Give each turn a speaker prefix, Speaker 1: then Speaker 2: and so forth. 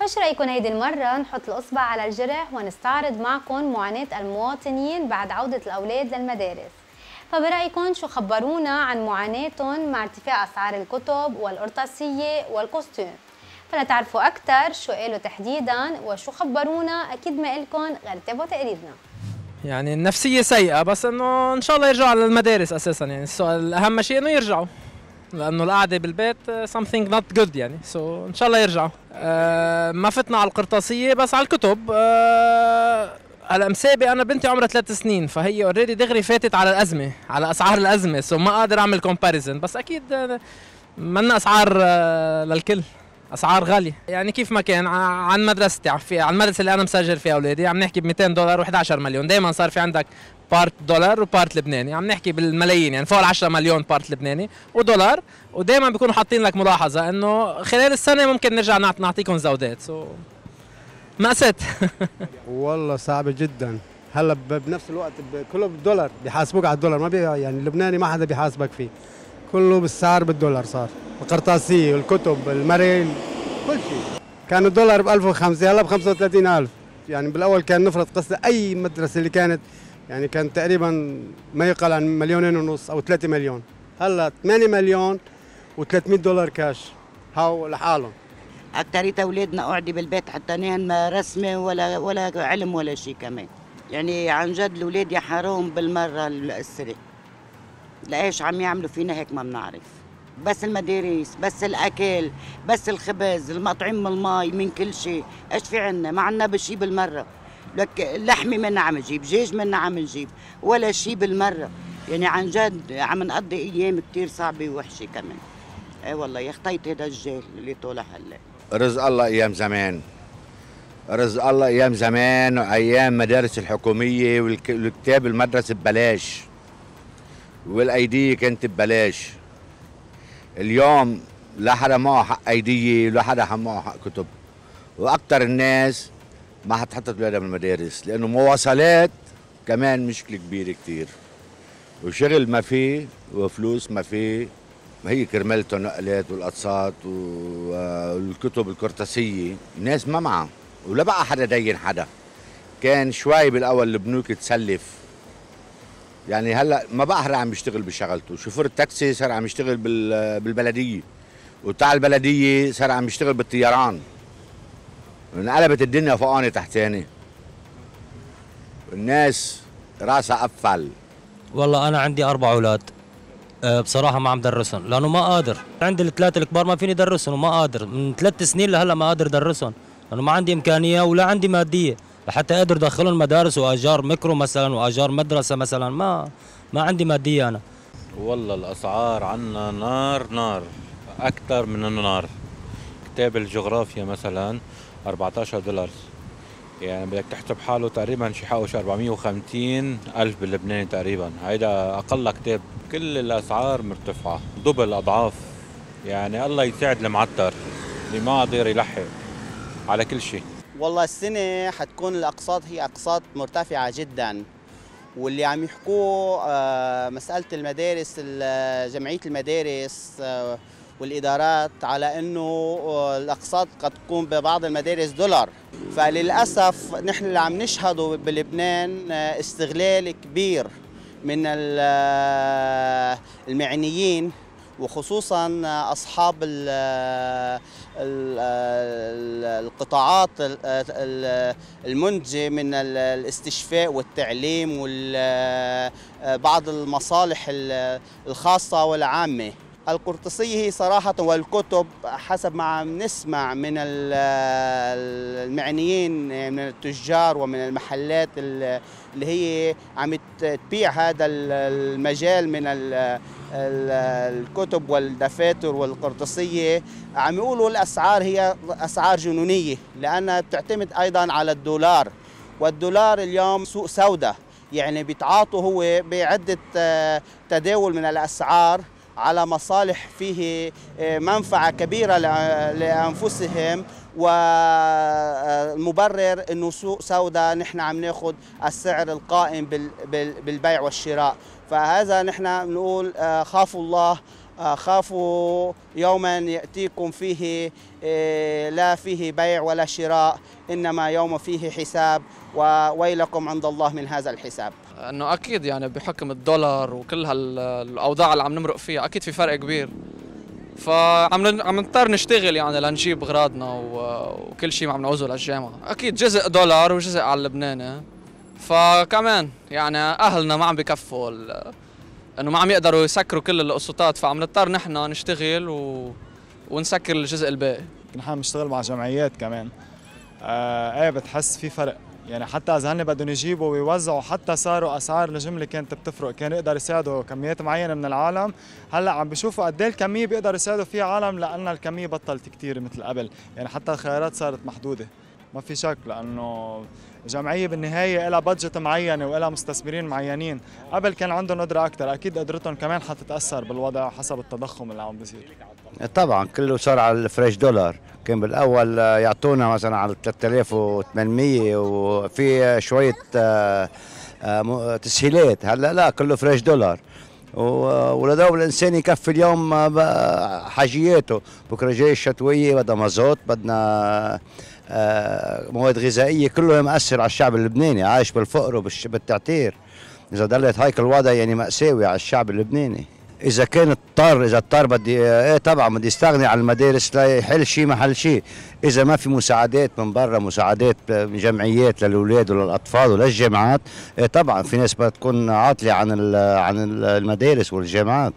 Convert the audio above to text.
Speaker 1: فش رايكم هيدي المرة نحط الأصبع على الجرح ونستعرض معكم معاناة المواطنين بعد عودة الأولاد للمدارس. فبرأيكم شو خبرونا عن معاناتهم مع ارتفاع أسعار الكتب والقرطاسية والكوستيم فلتعرفوا أكثر شو قالوا تحديدا وشو خبرونا أكيد ما لكم غير تابعوا تقريرنا
Speaker 2: يعني النفسية سيئة بس إنه إن شاء الله يرجعوا للمدارس أساسا يعني السؤال أهم شيء إنه يرجعوا. لأنه القعدة بالبيت something not good يعني. so so إن شاء الله يرجعوا. أه ما فتنا على القرطاسية بس على الكتب. أه مثلا بي أنا بنتي عمرها ثلاث سنين فهي already دغري فاتت على الأزمة على أسعار الأزمة. so ما قادر أعمل comparison بس أكيد منا أسعار آه، للكل. أسعار غالية. يعني كيف ما كان عن مدرستي عن المدرسة اللي أنا مسجل فيها أولادي عم نحكي ب 200 دولار و11 مليون. دائما صار في عندك part دولار و part لبناني. عم نحكي بالملايين يعني فوق ال 10 مليون part لبناني ودولار ودائما بيكونوا حاطين لك ملاحظة إنه خلال السنة ممكن نرجع نعطيكم زودات. so مأساة.
Speaker 3: والله صعبة جدا. هلأ بنفس الوقت كله بالدولار بيحاسبوك على الدولار. ما بي يعني اللبناني ما حدا بيحاسبك فيه. كله بالسعر بالدولار صار. القرطاسية والكتب المريل كل شيء. كان الدولار ب 1005 هلأ ب 35000 يعني بالأول كان نفرض قصة أي مدرسة اللي كانت يعني كان تقريبا ما يقل عن مليونين ونص أو 3 مليون. هلأ 8 مليون و300 دولار كاش هاو لحالهم.
Speaker 4: أكترية أولادنا قاعدة بالبيت حتى ما رسمة ولا ولا علم ولا شيء كمان. يعني عن جد الأولاد يا حرام بالمرة السرق لإيش عم يعملوا فينا هيك ما بنعرف. بس المدارس بس الأكل بس الخبز المطعم من المي من كل شيء إيش في عنا؟ ما عنا بشي بالمرة. لك لحمة منا عم نجيب جيج منا عم نجيب ولا شيء بالمرة. يعني عن جد عم نقضي أيام كتير صعبة ووحشة كمان. اي والله يا خطيت هذا الجيل اللي طولع هلأ.
Speaker 5: رزق الله أيام زمان. رزق الله أيام زمان وأيام مدارس الحكومية والكتاب المدرسة ببلاش. والايديه كانت ببلاش. اليوم لا حدا معه حق ايديه ولا حدا معه حق كتب. وأكثر الناس ما حتحطت اولادها بالمدارس لأنه مواصلات كمان مشكلة كبيرة كثير وشغل ما فيه وفلوس ما فيه ما هي كرمالته نقلات والأقساط والكتب الكرتاسيه الناس ما معها ولا بقى حدا دين حدا. كان شوي بالأول البنوك تسلف. يعني هلأ ما بقى حدا عم يشتغل بشغلته. شوفير التاكسي صار عم يشتغل بالبلدية. وتاع البلدية صار عم يشتغل بالطيران. انقلبت الدنيا فوقاني تحتاني. الناس راسها قفل.
Speaker 6: والله أنا عندي أربع أولاد. أه، بصراحة ما عم درسهم لأنه ما قادر. عندي الثلاثة الكبار ما فيني درسهم وما قادر. من ثلاث سنين لهلأ ما قادر درسهم لأنه ما عندي إمكانية ولا عندي مادية. لحتى أقدر أدخلهم مدارس وأجار ميكرو مثلا وأجار مدرسة مثلا ما ما عندي مادية أنا.
Speaker 7: والله الأسعار عنا نار نار. أكثر من النار كتاب الجغرافيا مثلا. 14 دولار. يعني بدك تحسب حاله تقريبا شي حوالي 450 ألف باللبناني تقريبا. هيدا أقل كتاب كل الأسعار مرتفعة double أضعاف. يعني الله يساعد المعتر اللي ما قدر يلحق على كل شيء.
Speaker 8: والله السنة حتكون الأقساط هي أقساط مرتفعة جدا. واللي عم يحكوه آه، مسألة المدارس جمعية المدارس آه، والإدارات على أنه آه، الأقساط قد تكون ببعض المدارس دولار. فللأسف نحن اللي عم نشهده بلبنان استغلال كبير من المعنيين وخصوصا أصحاب القطاعات المنتجه من الاستشفاء والتعليم وبعض المصالح الخاصة والعامة. القرطاسية هي صراحة والكتب حسب ما عم نسمع من المعنيين من التجار ومن المحلات اللي هي عم تبيع هذا المجال من الكتب والدفاتر والقرطاسية عم يقولوا الأسعار هي أسعار جنونية لأنها بتعتمد أيضا على الدولار والدولار اليوم سوق سوداء يعني بيتعاطوا هو بعدة تداول من الأسعار. على مصالح فيه آه، منفعة كبيرة لأنفسهم والمبرر إنه سوق سوداء نحن عم ناخذ السعر القائم بالبيع والشراء. فهذا نحن بنقول آه، خافوا الله خافوا يوما يأتيكم فيه آه، لا فيه بيع ولا شراء إنما يوم فيه حساب وويلكم عند الله من هذا الحساب.
Speaker 9: إنه أكيد يعني بحكم الدولار وكل هالأوضاع اللي عم نمرق فيها أكيد في فرق كبير. فعم عم نضطر نشتغل يعني لنجيب أغراضنا وكل شيء عم نعوزه للجامعة. أكيد جزء دولار وجزء على اللبناني فكمان يعني أهلنا ما عم بكفوا إنه ما عم يقدروا يسكروا كل القسطات فعم نضطر نحن نشتغل و... ونسكر الجزء الباقي.
Speaker 10: نحن بنشتغل مع جمعيات كمان. آه إيه بتحس في فرق. يعني حتى إذا هن بدهم يجيبوا ويوزعوا حتى صاروا أسعار الجملة كانت بتفرق. كانوا يقدروا يساعدوا كميات معينة من العالم. هلأ عم بيشوفوا قد إيه الكمية بيقدروا يساعدوا فيها عالم لأن الكمية بطلت كتير مثل قبل. يعني حتى الخيارات صارت محدودة. ما في شك لأنه الجمعيه بالنهاية لها بادجت معينه ولها مستثمرين معينين. قبل كان عندهم قدره أكثر أكيد قدرتهم كمان حتتأثر بالوضع حسب التضخم اللي عم بيصير.
Speaker 5: طبعا كله صار على الفريش دولار. كان بالأول يعطونا مثلا على 3800 وفي شوية آه، آه، تسهيلات. هلأ لا كله فريش دولار. ولدوب الإنسان يكفي اليوم آه، حاجياته. بكرة جاي الشتوية بدها مازوت بدنا مواد غذائية كله مأثر على الشعب اللبناني عايش بالفقر وبالتعتير إذا ضلت هيك الوضع يعني مأساوي على الشعب اللبناني. إذا كان اضطر إذا اضطر بدي إيه طبعا بدي استغني عن المدارس لا يحل شيء محل شيء. إذا ما في مساعدات من برا مساعدات من جمعيات للأولاد وللأطفال وللجامعات إيه طبعا في ناس بتكون عاطلة عن عن المدارس والجامعات.